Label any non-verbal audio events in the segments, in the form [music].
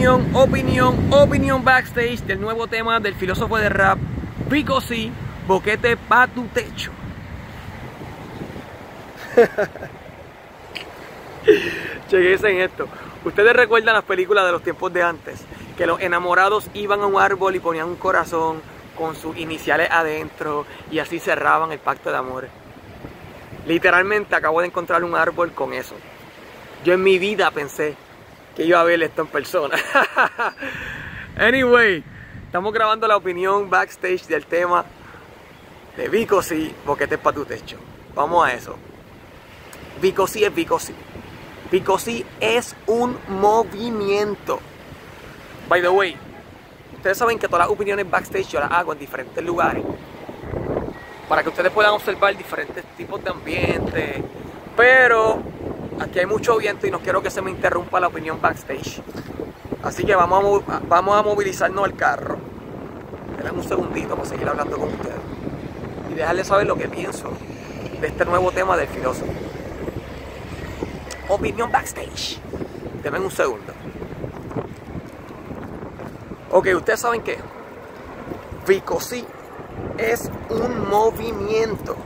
opinión, opinión, opinión backstage del nuevo tema del filósofo de rap, Pico sí, boquete pa' tu techo. [laughs] Chequense en esto. Ustedes recuerdan las películas de los tiempos de antes, que los enamorados iban a un árbol y ponían un corazón con sus iniciales adentro y así cerraban el pacto de amor. Literalmente acabo de encontrar un árbol con eso. Yo en mi vida pensé que iba a ver esto en persona. [laughs] anyway, estamos grabando la opinión backstage del tema de Vico sí, boquete para tu techo. Vamos a eso. Vico sí es Vico sí. Vico sí es un movimiento. By the way, ustedes saben que todas las opiniones backstage yo las hago en diferentes lugares. Para que ustedes puedan observar diferentes tipos de ambiente. Pero aquí hay mucho viento y no quiero que se me interrumpa la opinión backstage. Así que vamos a, movilizarnos al carro. Denme un segundito para seguir hablando con ustedes. Y dejarles saber lo que pienso de este nuevo tema del filósofo. Opinión backstage. Denme un segundo. Ok, ustedes saben que Vicosí es un movimiento.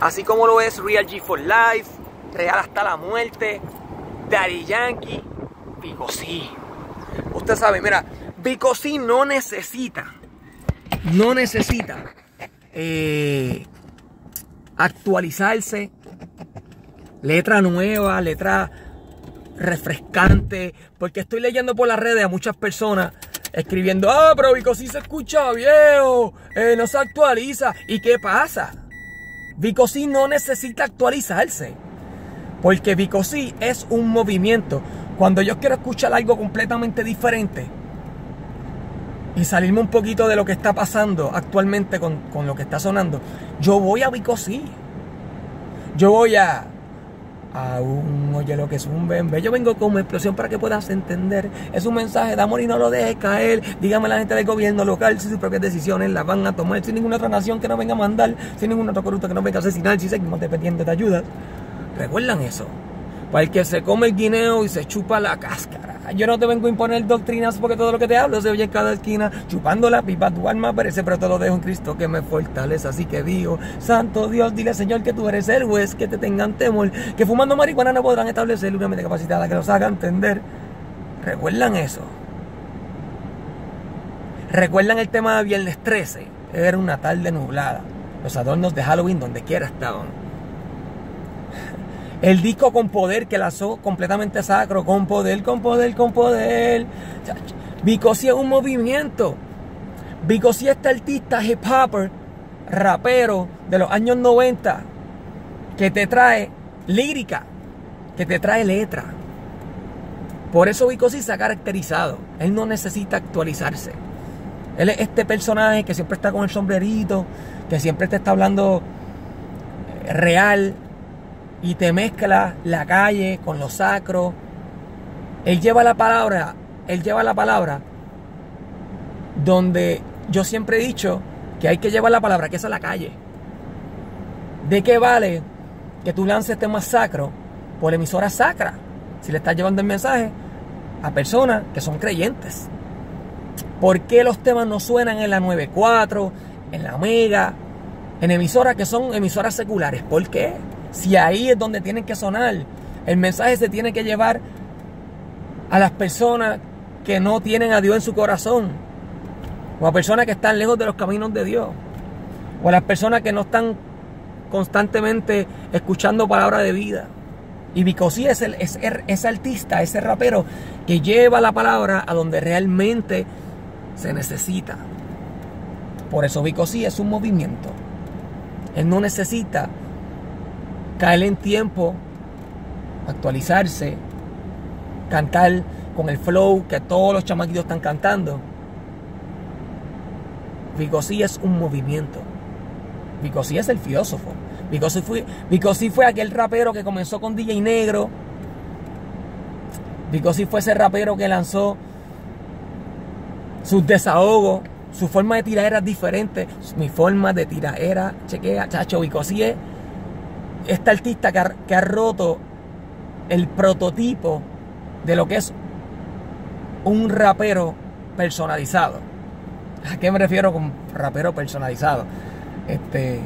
Así como lo es Real G for Life, Real hasta la muerte, Daddy Yankee, Vicosí. Usted sabe, mira, Vicosí no necesita, no necesita eh, actualizarse, letra nueva, letra refrescante, porque estoy leyendo por las redes a muchas personas escribiendo, ah, pero Vicosí se escucha viejo, eh, no se actualiza. ¿Y qué pasa? Vicosí no necesita actualizarse, porque Vicosí es un movimiento. Cuando yo quiero escuchar algo completamente diferente y salirme un poquito de lo que está pasando actualmente con, con lo que está sonando, yo voy a Vicosí. Yo voy a aún oye lo que es un bebé. Yo vengo como explosión para que puedas entender. Es un mensaje de amor y no lo dejes caer. Dígame la gente del gobierno local si sus propias decisiones las van a tomar sin ninguna otra nación que no venga a mandar, sin ningún otro corrupto que no venga a asesinar, si seguimos dependiendo de ayuda. ¿Recuerdan eso? Para el que se come el guineo y se chupa la cáscara. Yo no te vengo a imponer doctrinas porque todo lo que te hablo se oye en cada esquina. Chupando la pipa, tu alma parece, pero te lo dejo en Cristo que me fortalece. Así que digo, Santo Dios, dile Señor que tú eres el juez, que te tengan temor. Que fumando marihuana no podrán establecer una mente capacitada que los haga entender. ¿Recuerdan eso? ¿Recuerdan el tema de Viernes 13? Era una tarde nublada. Los adornos de Halloween donde quiera estaban. El disco con poder que lanzó completamente sacro, con poder, con poder, con poder. Vicosí es un movimiento. Vicosí es este artista hip hopper, rapero de los años 90, que te trae lírica, que te trae letra. Por eso Vicosí se ha caracterizado. Él no necesita actualizarse. Él es este personaje que siempre está con el sombrerito, que siempre te está hablando real, y te mezcla la calle con lo sacro. Él lleva la palabra, él lleva la palabra donde yo siempre he dicho que hay que llevar la palabra, que es a la calle. ¿De qué vale que tú lances temas sacro por emisora sacra si le estás llevando el mensaje a personas que son creyentes? ¿Por qué los temas no suenan en la 94, en la Mega, en emisoras que son emisoras seculares? ¿Por qué? Si ahí es donde tienen que sonar, el mensaje se tiene que llevar a las personas que no tienen a Dios en su corazón, o a personas que están lejos de los caminos de Dios, o a las personas que no están constantemente escuchando palabra de vida. Y Bicosí es, el, es ese artista, ese rapero que lleva la palabra a donde realmente se necesita. Por eso Bicosí es un movimiento. Él no necesita caer en tiempo, actualizarse, cantar con el flow que todos los chamaquitos están cantando. Vigosí es un movimiento. Vigosí es el filósofo. Vigosí fue, fue aquel rapero que comenzó con DJ Negro. Vigosí fue ese rapero que lanzó sus desahogos. Su forma de tirar era diferente. Mi forma de tirar era, chequea, chacho, Vigosí es este artista que ha, roto el prototipo de lo que es un rapero personalizado. ¿A qué me refiero con rapero personalizado? Este,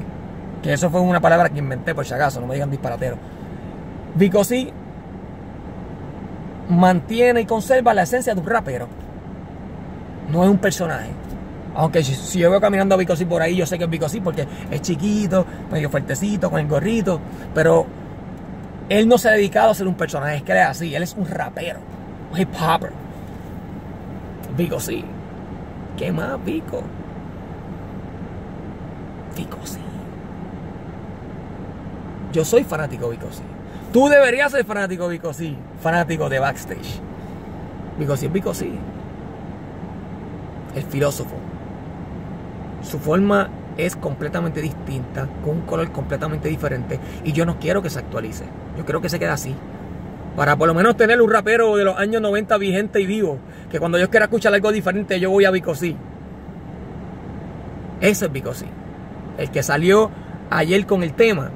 que eso fue una palabra que inventé por si acaso, no me digan disparatero. Vico sí mantiene y conserva la esencia de un rapero. No es un personaje. Aunque si, yo veo caminando a Vico por ahí, yo sé que es Vico porque es chiquito, medio fuertecito, con el gorrito. Pero él no se ha dedicado a ser un personaje, es que él es así, él es un rapero, un hip hopper. Vico sí. ¿Qué más, Vico? Vico sí. Yo soy fanático de Vico sí. Tú deberías ser fanático de Vico sí. Fanático de backstage. Vico sí es Vico sí. El filósofo. Su forma es completamente distinta, con un color completamente diferente. Y yo no quiero que se actualice. Yo quiero que se quede así. Para por lo menos tener un rapero de los años 90 vigente y vivo. Que cuando yo quiera escuchar algo diferente, yo voy a Bicosí. Ese es Bicosí. El que salió ayer con el tema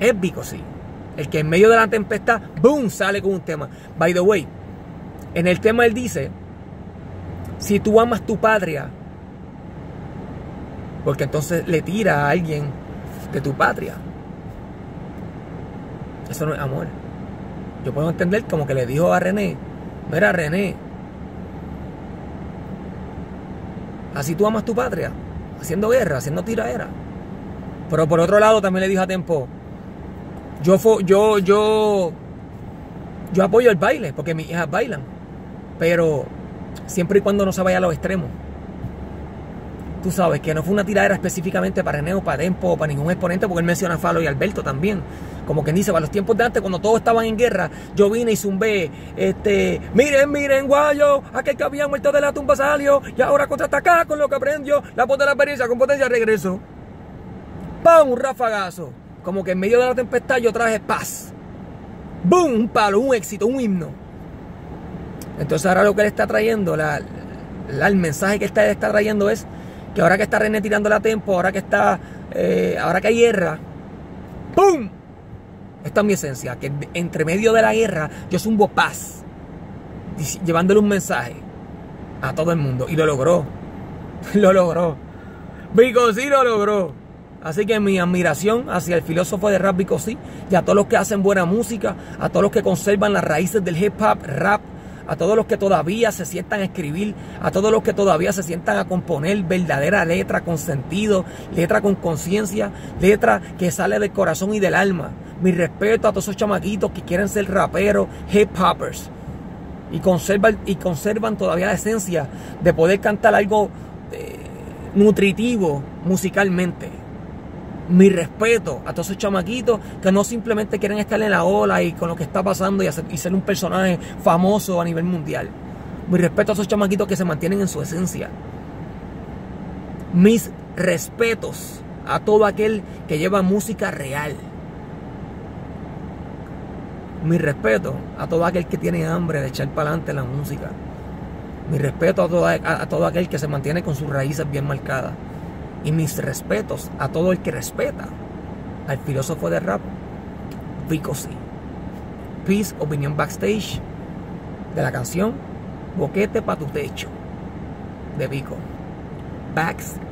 es Bicosí. El que en medio de la tempestad, ¡boom! sale con un tema. By the way, en el tema él dice: Si tú amas tu patria, porque entonces le tira a alguien de tu patria. Eso no es amor. Yo puedo entender como que le dijo a René, mira René, así tú amas tu patria, haciendo guerra, haciendo tiraera. Pero por otro lado también le dijo a Tempo, yo, yo, yo, yo apoyo el baile, porque mis hijas bailan, pero siempre y cuando no se vaya a los extremos tú sabes, que no fue una tiradera específicamente para Neo, para Dempo o para ningún exponente, porque él menciona a Falo y Alberto también. Como quien dice, para los tiempos de antes, cuando todos estaban en guerra, yo vine y zumbé, este, miren, miren, guayo, aquel que había muerto de la tumba salió, y ahora contraataca con lo que aprendió, la voz de la experiencia con potencia regreso. ¡Pum! Un rafagazo. Como que en medio de la tempestad yo traje paz. ¡Bum! Un palo, un éxito, un himno. Entonces ahora lo que él está trayendo, la, el mensaje que él está trayendo es que ahora que está René tirando la tempo, ahora que está, eh, ahora que hay guerra, ¡pum! Esta es mi esencia, que entre medio de la guerra yo zumbo paz, llevándole un mensaje a todo el mundo. Y lo logró, [laughs] lo logró. Vico sí lo logró. Así que mi admiración hacia el filósofo de rap Vico y a todos los que hacen buena música, a todos los que conservan las raíces del hip hop, rap, a todos los que todavía se sientan a escribir, a todos los que todavía se sientan a componer verdadera letra con sentido, letra con conciencia, letra que sale del corazón y del alma. Mi respeto a todos esos chamaquitos que quieren ser raperos, hip hoppers y conservan, y conservan todavía la esencia de poder cantar algo eh, nutritivo musicalmente mi respeto a todos esos chamaquitos que no simplemente quieren estar en la ola y con lo que está pasando y, ser un personaje famoso a nivel mundial. Mi respeto a esos chamaquitos que se mantienen en su esencia. Mis respetos a todo aquel que lleva música real. Mi respeto a todo aquel que tiene hambre de echar para adelante la música. Mi respeto a todo, a todo aquel que se mantiene con sus raíces bien marcadas. Y mis respetos a todo el que respeta al filósofo de rap, Vico C. Peace, opinión backstage de la canción Boquete pa' tu techo de Vico. Backstage.